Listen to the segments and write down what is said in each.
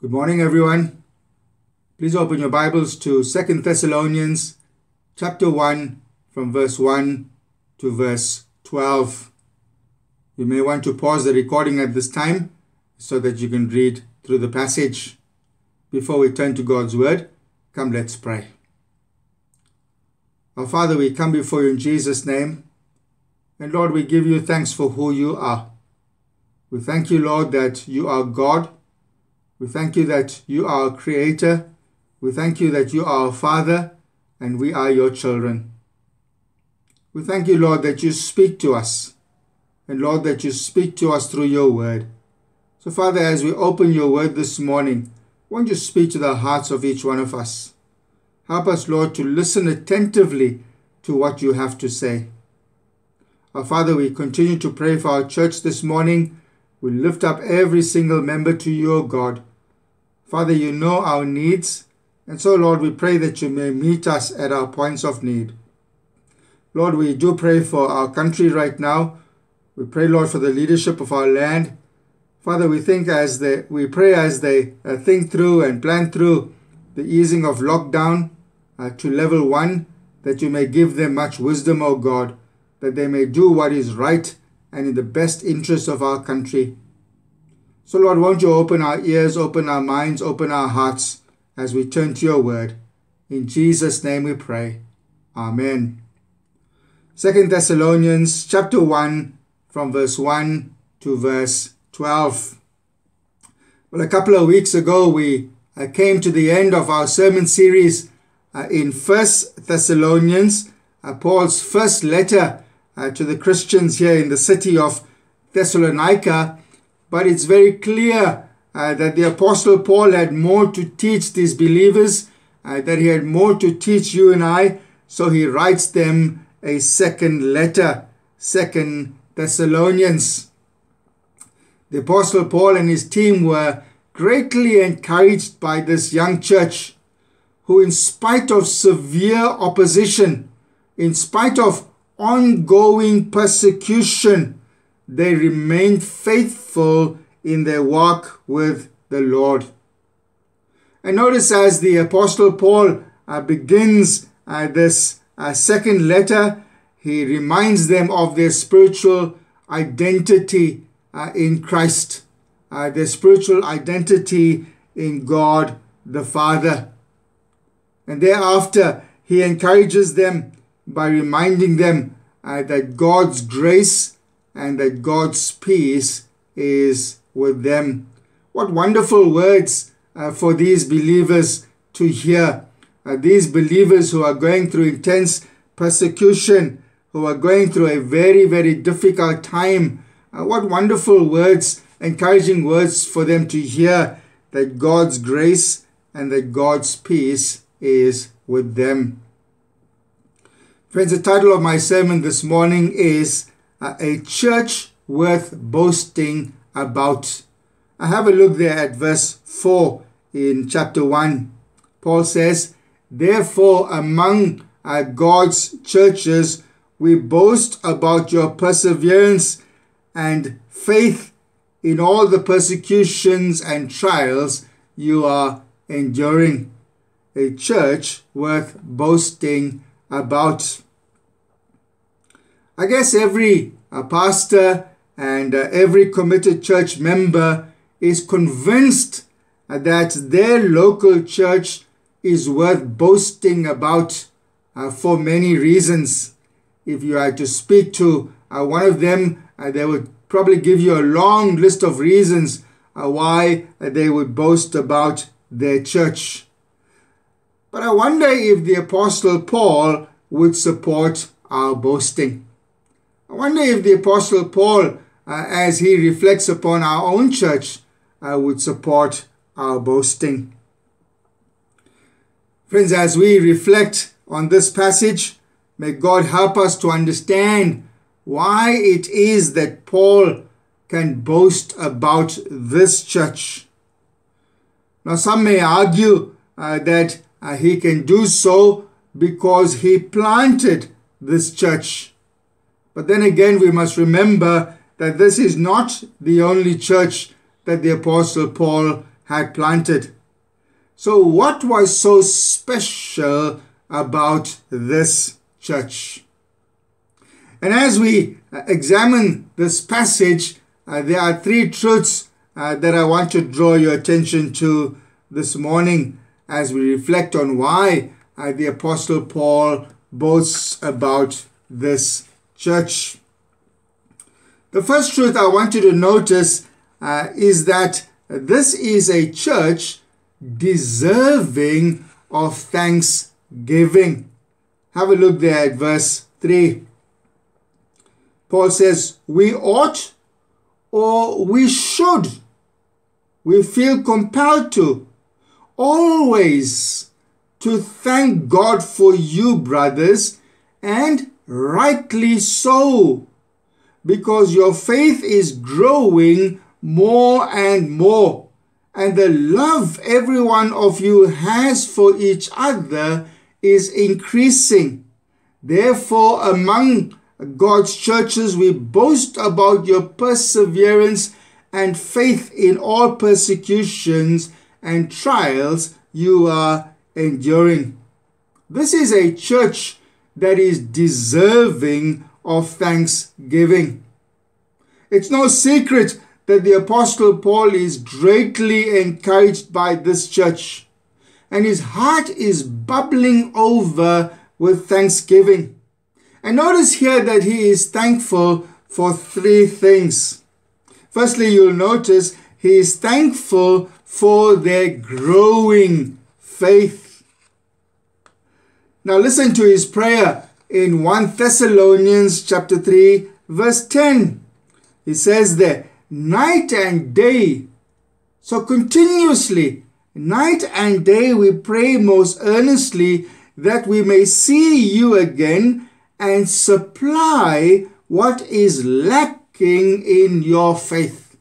Good morning, everyone. Please open your Bibles to Second Thessalonians chapter 1 from verse 1 to verse 12. You may want to pause the recording at this time so that you can read through the passage. Before we turn to God's Word, come let's pray. Our Father, we come before you in Jesus' name. And Lord, we give you thanks for who you are. We thank you, Lord, that you are God. We thank you that you are our Creator. We thank you that you are our Father and we are your children. We thank you, Lord, that you speak to us. And Lord, that you speak to us through your word. So, Father, as we open your word this morning, won't you speak to the hearts of each one of us? Help us, Lord, to listen attentively to what you have to say. Our Father, we continue to pray for our church this morning. We lift up every single member to you, O God. Father, you know our needs. And so, Lord, we pray that you may meet us at our points of need. Lord, we do pray for our country right now. We pray, Lord, for the leadership of our land. Father, we think as they, we pray as they uh, think through and plan through the easing of lockdown uh, to level one, that you may give them much wisdom, O God, that they may do what is right and in the best interest of our country. So, Lord, won't you open our ears, open our minds, open our hearts as we turn to your word. In Jesus' name we pray. Amen. Second Thessalonians chapter 1 from verse 1 to verse 12. Well, a couple of weeks ago, we uh, came to the end of our sermon series uh, in First Thessalonians, uh, Paul's first letter to the Christians here in the city of Thessalonica. But it's very clear uh, that the Apostle Paul had more to teach these believers, uh, that he had more to teach you and I. So he writes them a second letter, Second Thessalonians. The Apostle Paul and his team were greatly encouraged by this young church who, in spite of severe opposition, in spite of ongoing persecution, they remained faithful in their walk with the Lord. And notice as the Apostle Paul uh, begins uh, this uh, second letter, he reminds them of their spiritual identity uh, in Christ, uh, their spiritual identity in God the Father. And thereafter, he encourages them by reminding them uh, that God's grace and that God's peace is with them. What wonderful words uh, for these believers to hear. Uh, these believers who are going through intense persecution, who are going through a very, very difficult time. Uh, what wonderful words, encouraging words for them to hear that God's grace and that God's peace is with them. Friends, the title of my sermon this morning is A Church Worth Boasting About. I have a look there at verse 4 in chapter 1. Paul says, Therefore, among uh, God's churches, we boast about your perseverance and faith in all the persecutions and trials you are enduring. A church worth boasting about. I guess every uh, pastor and uh, every committed church member is convinced uh, that their local church is worth boasting about uh, for many reasons. If you are to speak to uh, one of them, uh, they would probably give you a long list of reasons why they would boast about their church. But I wonder if the Apostle Paul would support our boasting. I wonder if the Apostle Paul, uh, as he reflects upon our own church, uh, would support our boasting. Friends, as we reflect on this passage, may God help us to understand why it is that Paul can boast about this church. Now, some may argue uh, that uh, he can do so because he planted this church. But then again, we must remember that this is not the only church that the Apostle Paul had planted. So, what was so special about this church? And as we examine this passage, uh, there are three truths uh, that I want to draw your attention to this morning as we reflect on why uh, the Apostle Paul boasts about this church. The first truth I want you to notice uh, is that this is a church deserving of thanksgiving. Have a look there at verse 3. Paul says, We ought or we should, we feel compelled to, always to thank God for you, brothers, and rightly so, because your faith is growing more and more, and the love every one of you has for each other is increasing. Therefore, among God's churches, we boast about your perseverance and faith in all persecutions and trials you are enduring. This is a church that is deserving of thanksgiving. It's no secret that the Apostle Paul is greatly encouraged by this church, and his heart is bubbling over with thanksgiving. And notice here that he is thankful for three things. Firstly, you'll notice he is thankful for their growing faith. Now listen to his prayer in 1 Thessalonians chapter 3 verse 10. He says there, night and day. So continuously, night and day we pray most earnestly that we may see you again and supply what is lacking in your faith.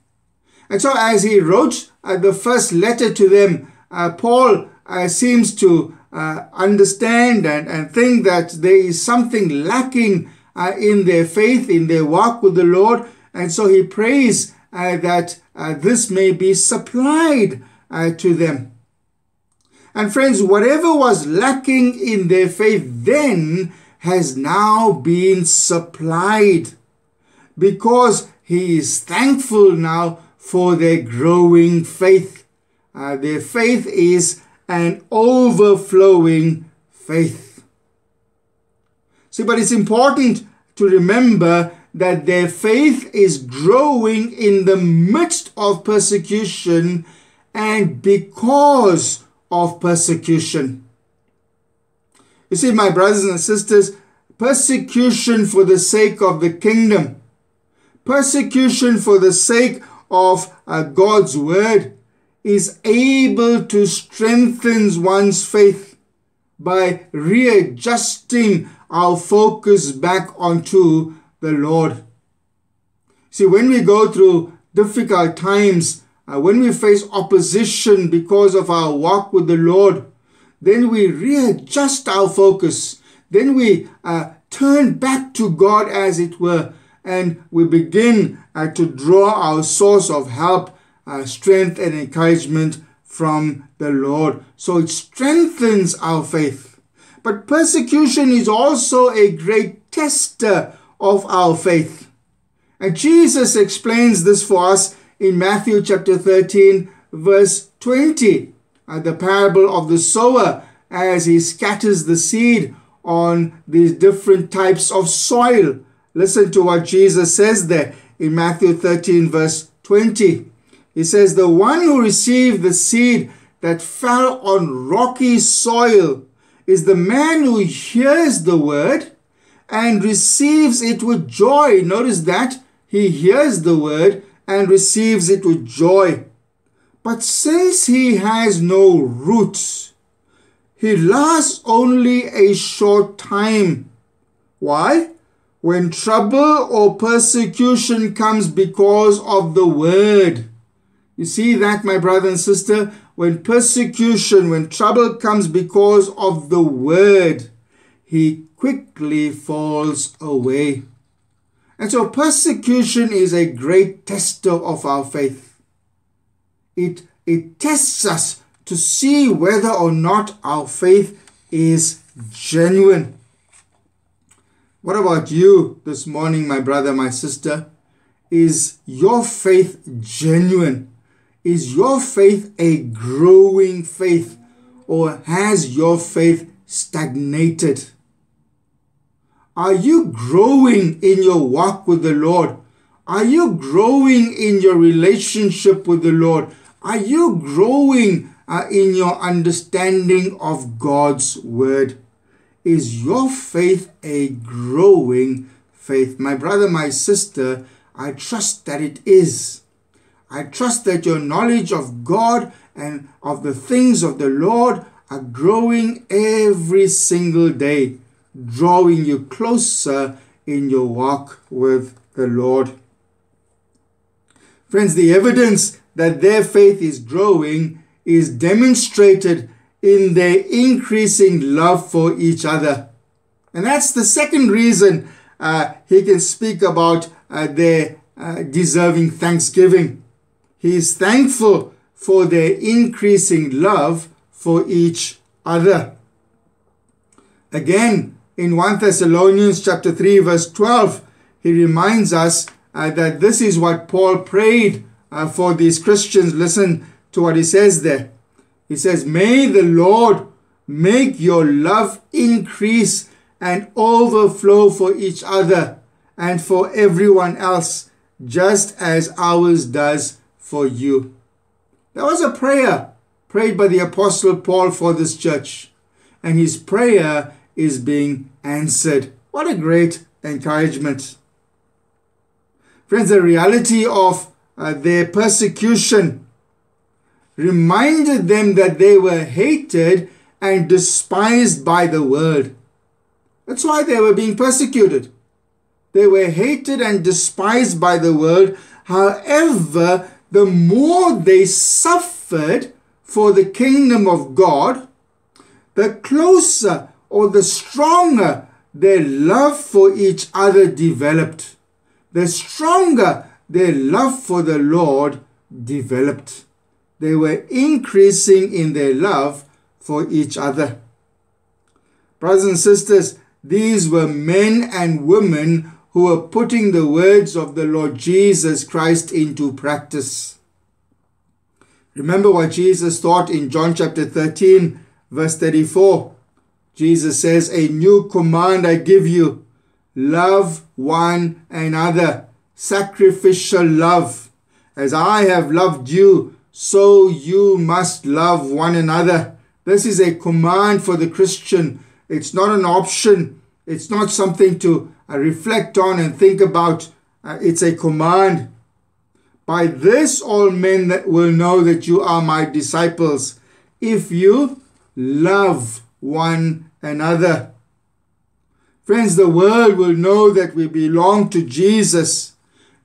And so, as he wrote uh, the first letter to them, uh, Paul uh, seems to uh, understand and, and think that there is something lacking uh, in their faith, in their walk with the Lord. And so he prays uh, that this may be supplied to them. And friends, whatever was lacking in their faith then has now been supplied because he is thankful now for their growing faith. Uh, their faith is an overflowing faith. See, but it's important to remember that their faith is growing in the midst of persecution and because of persecution. You see, my brothers and sisters, persecution for the sake of the kingdom, persecution for the sake of uh, God's word is able to strengthen one's faith by readjusting our focus back onto the Lord. See, when we go through difficult times, uh, when we face opposition because of our walk with the Lord, then we readjust our focus. Then we uh, turn back to God, as it were, and we begin uh, to draw our source of help, uh, strength, and encouragement from the Lord. So it strengthens our faith. But persecution is also a great tester of our faith. And Jesus explains this for us in Matthew chapter 13, verse 20 uh, the parable of the sower as he scatters the seed on these different types of soil. Listen to what Jesus says there in Matthew 13, verse 20. He says, The one who received the seed that fell on rocky soil is the man who hears the word and receives it with joy. Notice that he hears the word and receives it with joy. But since he has no roots, he lasts only a short time. Why? When trouble or persecution comes because of the word. You see that, my brother and sister? When persecution, when trouble comes because of the word, he quickly falls away. And so persecution is a great tester of our faith it it tests us to see whether or not our faith is genuine. What about you this morning, my brother, my sister? Is your faith genuine? Is your faith a growing faith or has your faith stagnated? Are you growing in your walk with the Lord? Are you growing in your relationship with the Lord? Are you growing uh, in your understanding of God's word? Is your faith a growing faith? My brother, my sister, I trust that it is. I trust that your knowledge of God and of the things of the Lord are growing every single day, drawing you closer in your walk with the Lord. Friends, the evidence that their faith is growing is demonstrated in their increasing love for each other. And that's the second reason uh, he can speak about uh, their uh, deserving thanksgiving. He is thankful for their increasing love for each other. Again, in 1 Thessalonians chapter 3 verse 12, he reminds us uh, that this is what Paul prayed uh, for these Christians. Listen to what he says there. He says, May the Lord make your love increase and overflow for each other and for everyone else, just as ours does for you. That was a prayer prayed by the Apostle Paul for this church, and his prayer is being answered. What a great encouragement. Friends, the reality of uh, their persecution reminded them that they were hated and despised by the world. That's why they were being persecuted. They were hated and despised by the world. However, the more they suffered for the kingdom of God, the closer or the stronger their love for each other developed the stronger their love for the Lord developed. They were increasing in their love for each other. Brothers and sisters, these were men and women who were putting the words of the Lord Jesus Christ into practice. Remember what Jesus taught in John chapter 13, verse 34. Jesus says, A new command I give you love one another. Sacrificial love. As I have loved you, so you must love one another. This is a command for the Christian. It's not an option. It's not something to reflect on and think about. Uh, it's a command. By this, all men that will know that you are my disciples, if you love one another. Friends, the world will know that we belong to Jesus,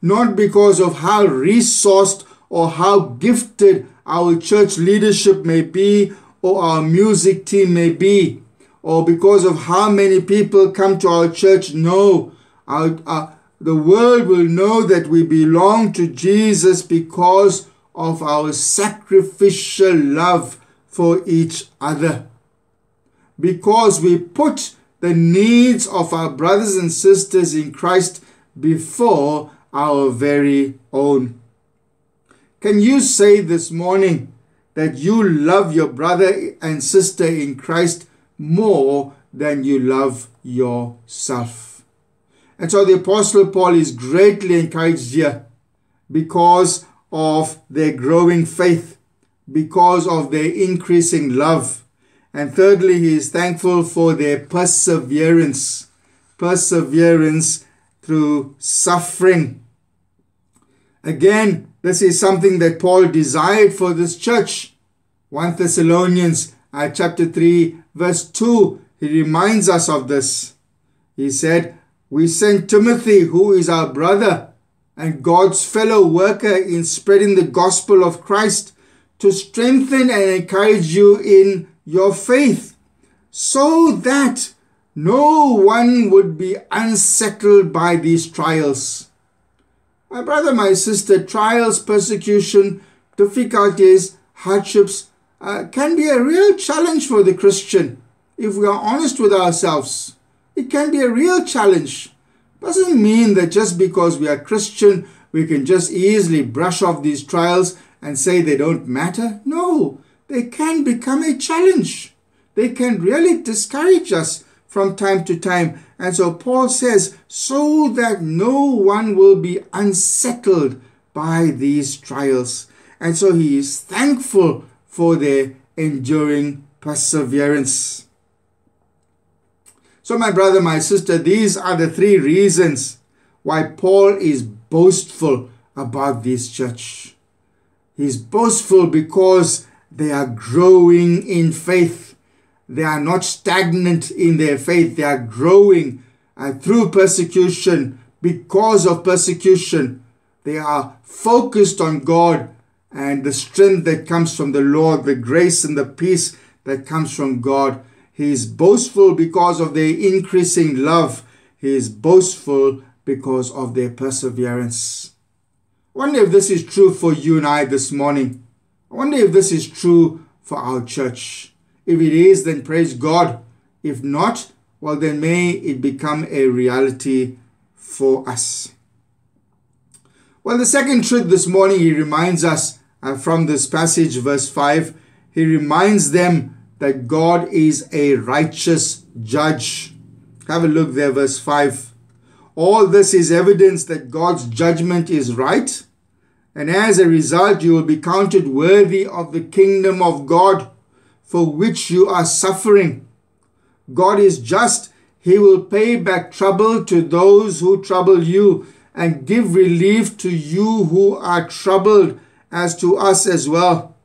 not because of how resourced or how gifted our church leadership may be or our music team may be, or because of how many people come to our church. No, our, the world will know that we belong to Jesus because of our sacrificial love for each other. Because we put the needs of our brothers and sisters in Christ before our very own. Can you say this morning that you love your brother and sister in Christ more than you love yourself? And so the Apostle Paul is greatly encouraged here because of their growing faith, because of their increasing love and thirdly, he is thankful for their perseverance. Perseverance through suffering. Again, this is something that Paul desired for this church. 1 Thessalonians uh, chapter 3 verse 2 he reminds us of this. He said, "We sent Timothy who is our brother and God's fellow worker in spreading the gospel of Christ to strengthen and encourage you in your faith so that no one would be unsettled by these trials. My brother, my sister, trials, persecution, difficulties hardships uh, can be a real challenge for the Christian if we are honest with ourselves. It can be a real challenge. Doesn't mean that just because we are Christian, we can just easily brush off these trials and say they don't matter. No, they can become a challenge. They can really discourage us from time to time. And so Paul says, so that no one will be unsettled by these trials. And so he is thankful for their enduring perseverance. So, my brother, my sister, these are the three reasons why Paul is boastful about this church. He's boastful because they are growing in faith. They are not stagnant in their faith. They are growing uh, through persecution, because of persecution. They are focused on God and the strength that comes from the Lord, the grace and the peace that comes from God. He is boastful because of their increasing love. He is boastful because of their perseverance. I wonder if this is true for you and I this morning. I wonder if this is true for our church. If it is, then praise God. If not, well, then may it become a reality for us. Well, the second truth this morning, he reminds us uh, from this passage, verse 5, he reminds them that God is a righteous judge. Have a look there, verse 5. All this is evidence that God's judgment is right, and as a result, you will be counted worthy of the kingdom of God for which you are suffering. God is just. He will pay back trouble to those who trouble you and give relief to you who are troubled, as to us as well.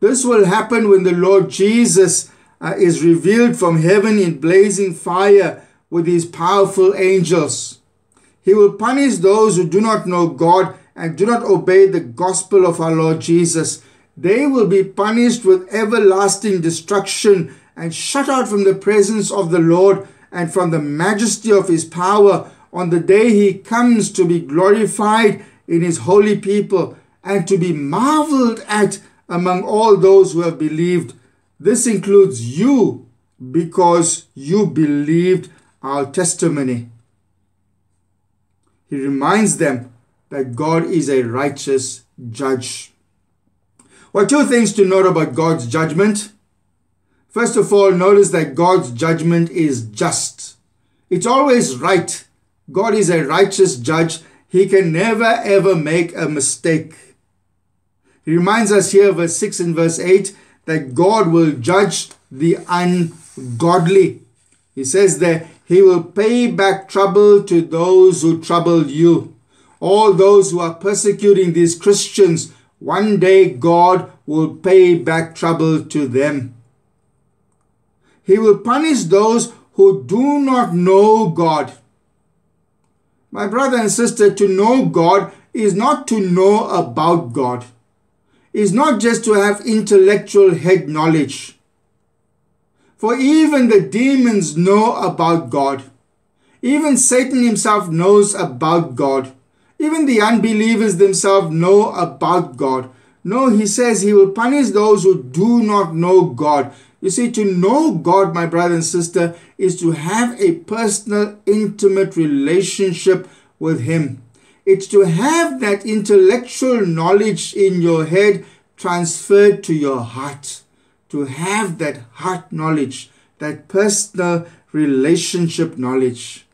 This will happen when the Lord Jesus uh, is revealed from heaven in blazing fire with his powerful angels. He will punish those who do not know God and do not obey the gospel of our Lord Jesus. They will be punished with everlasting destruction and shut out from the presence of the Lord and from the majesty of his power on the day he comes to be glorified in his holy people and to be marveled at among all those who have believed. This includes you because you believed our testimony. He reminds them that God is a righteous judge. Well, two things to note about God's judgment. First of all, notice that God's judgment is just. It's always right. God is a righteous judge. He can never ever make a mistake. He reminds us here, verse 6 and verse 8, that God will judge the ungodly. He says that He will pay back trouble to those who trouble you. All those who are persecuting these Christians, one day God will pay back trouble to them. He will punish those who do not know God. My brother and sister, to know God is not to know about God is not just to have intellectual head knowledge. For even the demons know about God. Even Satan himself knows about God. Even the unbelievers themselves know about God. No, he says he will punish those who do not know God. You see, to know God, my brother and sister, is to have a personal, intimate relationship with Him. It's to have that intellectual knowledge in your head transferred to your heart. To have that heart knowledge, that personal relationship knowledge.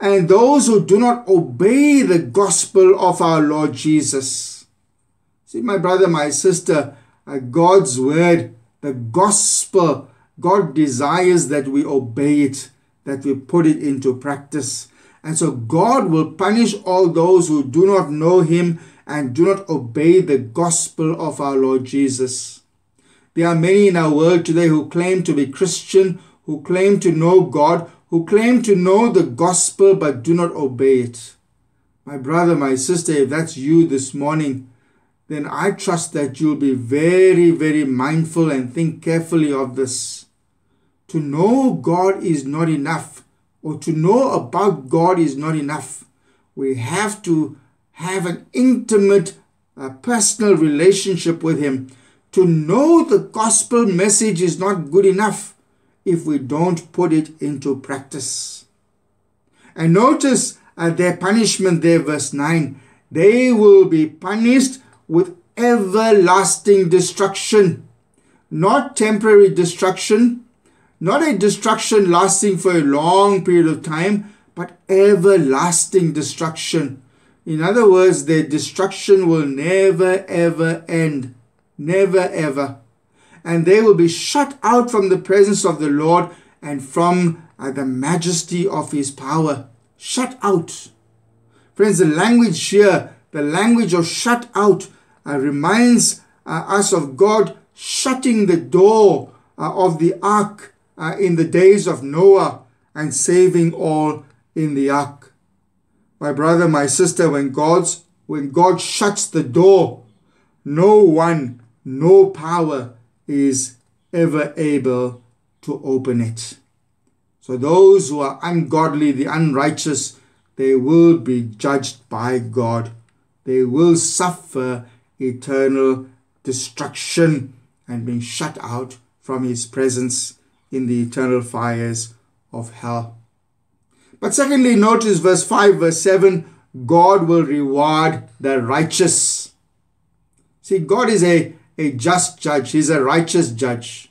And those who do not obey the gospel of our Lord Jesus. See, my brother, my sister, uh, God's word, the gospel, God desires that we obey it, that we put it into practice. And so God will punish all those who do not know Him and do not obey the gospel of our Lord Jesus. There are many in our world today who claim to be Christian, who claim to know God, who claim to know the gospel but do not obey it. My brother, my sister, if that's you this morning, then I trust that you'll be very, very mindful and think carefully of this. To know God is not enough or to know about God is not enough. We have to have an intimate, uh, personal relationship with Him. to know the gospel message is not good enough if we don't put it into practice. And notice uh, their punishment there, verse 9. They will be punished with everlasting destruction, not temporary destruction, not a destruction lasting for a long period of time, but everlasting destruction. In other words, their destruction will never ever end. Never ever. And they will be shut out from the presence of the Lord and from uh, the majesty of his power. Shut out. Friends, the language here, the language of shut out, uh, reminds uh, us of God shutting the door uh, of the ark uh, in the days of Noah and saving all in the ark. My brother, my sister, when God's when God shuts the door, no one, no power is ever able to open it. So those who are ungodly, the unrighteous, they will be judged by God. They will suffer eternal destruction and being shut out from his presence in the eternal fires of hell. But secondly, notice verse 5, verse 7 God will reward the righteous. See, God is a, a just judge, He's a righteous judge.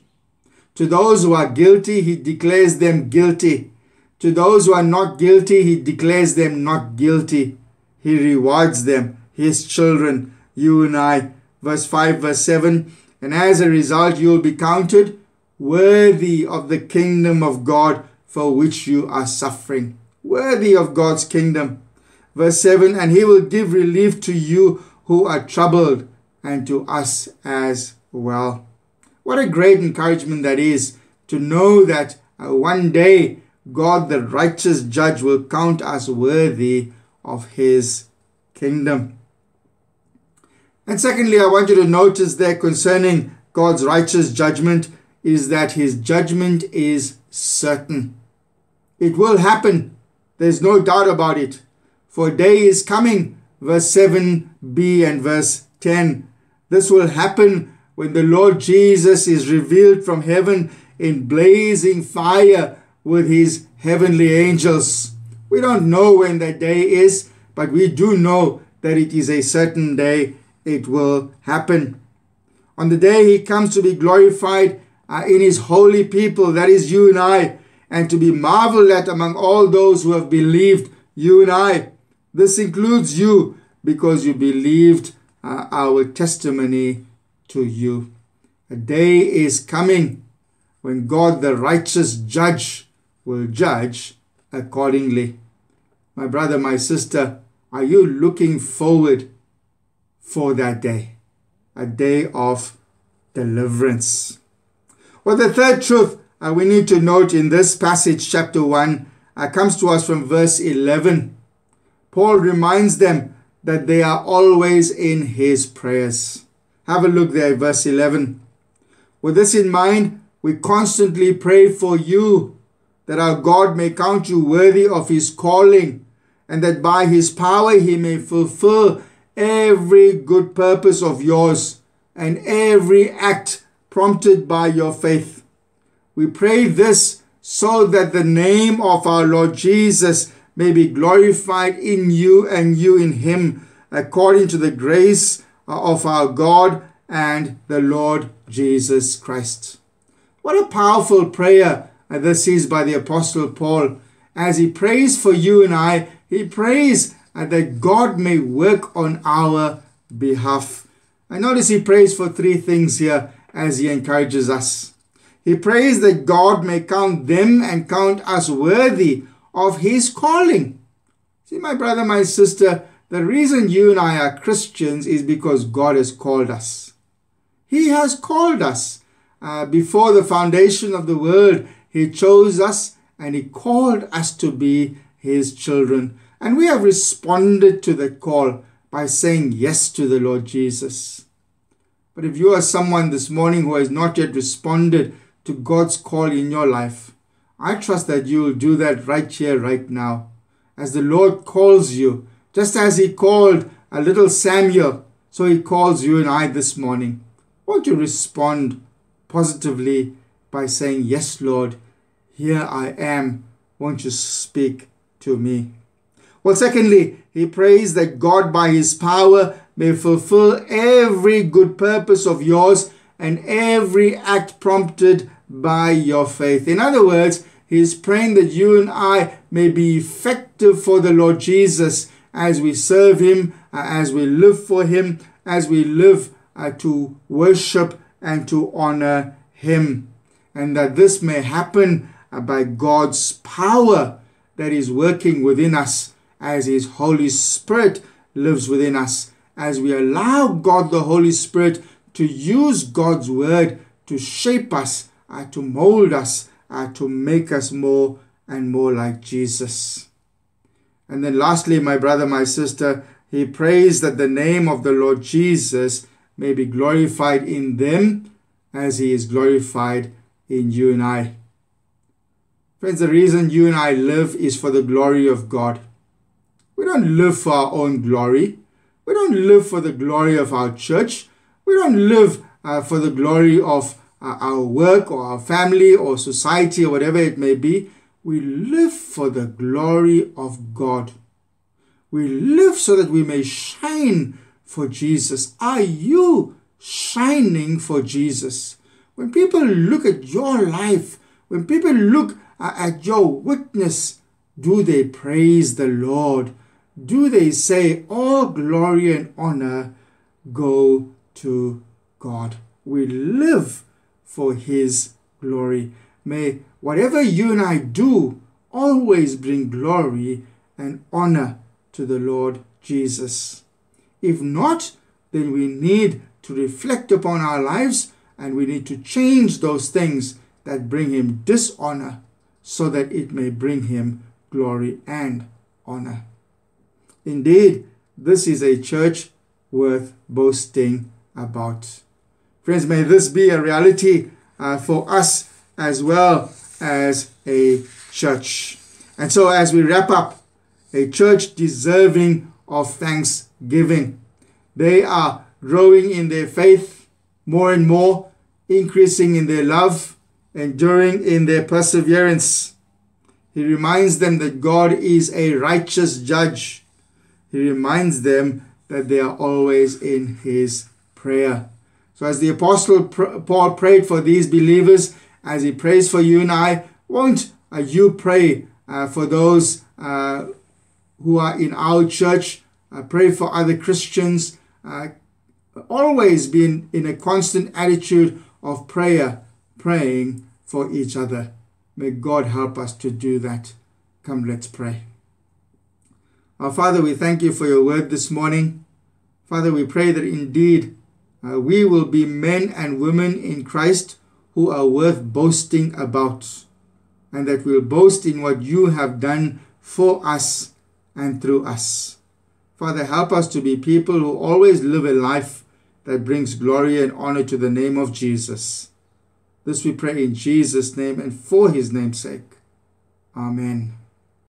To those who are guilty, He declares them guilty. To those who are not guilty, He declares them not guilty. He rewards them, His children, you and I. Verse 5, verse 7 And as a result, you will be counted worthy of the kingdom of God for which you are suffering. Worthy of God's kingdom. Verse 7 And he will give relief to you who are troubled and to us as well. What a great encouragement that is to know that uh, one day God, the righteous judge, will count us worthy of his kingdom. And secondly, I want you to notice there concerning God's righteous judgment is that his judgment is certain. It will happen. There's no doubt about it. For day is coming, verse 7b and verse 10. This will happen when the Lord Jesus is revealed from heaven in blazing fire with his heavenly angels. We don't know when that day is, but we do know that it is a certain day it will happen. On the day he comes to be glorified, uh, in his holy people, that is you and I, and to be marveled at among all those who have believed, you and I. This includes you because you believed uh, our testimony to you. A day is coming when God, the righteous judge, will judge accordingly. My brother, my sister, are you looking forward for that day? A day of deliverance. Well, the third truth uh, we need to note in this passage, chapter 1, uh, comes to us from verse 11. Paul reminds them that they are always in his prayers. Have a look there, verse 11. With this in mind, we constantly pray for you that our God may count you worthy of his calling and that by his power he may fulfill every good purpose of yours and every act prompted by your faith. We pray this so that the name of our Lord Jesus may be glorified in you and you in him, according to the grace uh, of our God and the Lord Jesus Christ. What a powerful prayer uh, this is by the Apostle Paul. As he prays for you and I, he prays uh, that God may work on our behalf. I notice he prays for three things here as he encourages us. He prays that God may count them and count us worthy of his calling. See, my brother, my sister, the reason you and I are Christians is because God has called us. He has called us. Uh, before the foundation of the world, He chose us and He called us to be His children. And we have responded to the call by saying yes to the Lord Jesus. But if you are someone this morning who has not yet responded to God's call in your life, I trust that you will do that right here, right now. As the Lord calls you, just as He called a little Samuel, so He calls you and I this morning. won't you respond positively by saying, Yes, Lord, here I am. Won't you speak to me? Well, secondly, he prays that God, by his power, may fulfill every good purpose of yours and every act prompted by your faith. In other words, he is praying that you and I may be effective for the Lord Jesus as we serve him, uh, as we live for him, as we live uh, to worship and to honor him. And that this may happen uh, by God's power that is working within us as his Holy Spirit lives within us, as we allow God the Holy Spirit to use God's word to shape us, uh, to mold us, uh, to make us more and more like Jesus. And then, lastly, my brother, my sister, he prays that the name of the Lord Jesus may be glorified in them as he is glorified in you and I. Friends, the reason you and I live is for the glory of God. We don't live for our own glory. We don't live for the glory of our church. We don't live uh, for the glory of uh, our work or our family or society or whatever it may be. We live for the glory of God. We live so that we may shine for Jesus. Are you shining for Jesus? When people look at your life, when people look uh, at your witness, do they praise the Lord? Do they say, All glory and honor go to God? We live for His glory. May whatever you and I do always bring glory and honor to the Lord Jesus. If not, then we need to reflect upon our lives and we need to change those things that bring him dishonor so that it may bring him glory and honor. Indeed, this is a church worth boasting about. Friends, may this be a reality uh, for us as well as a church. And so, as we wrap up, a church deserving of thanksgiving. They are growing in their faith more and more, increasing in their love, enduring in their perseverance. He reminds them that God is a righteous judge. He reminds them that they are always in His prayer. So, as the Apostle Paul prayed for these believers, as he prays for you and I, won't uh, you pray uh, for those uh, who are in our church? Uh, pray for other Christians. Uh, always be in, in a constant attitude of prayer, praying for each other. May God help us to do that. Come, let's pray. Our Father, we thank you for your word this morning. Father, we pray that indeed uh, we will be men and women in Christ who are worth boasting about, and that we'll boast in what you have done for us and through us. Father, help us to be people who always live a life that brings glory and honor to the name of Jesus. This we pray in Jesus' name and for his name's sake. Amen.